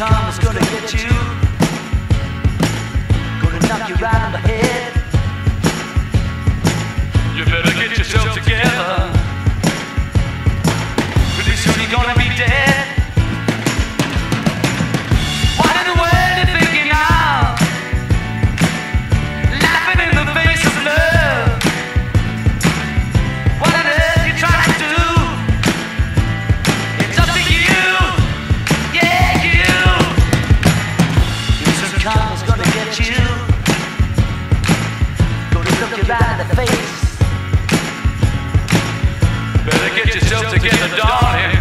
is gonna get you. Gonna knock you right on the head. You better get yourself together. face. Better get yourself together, darling.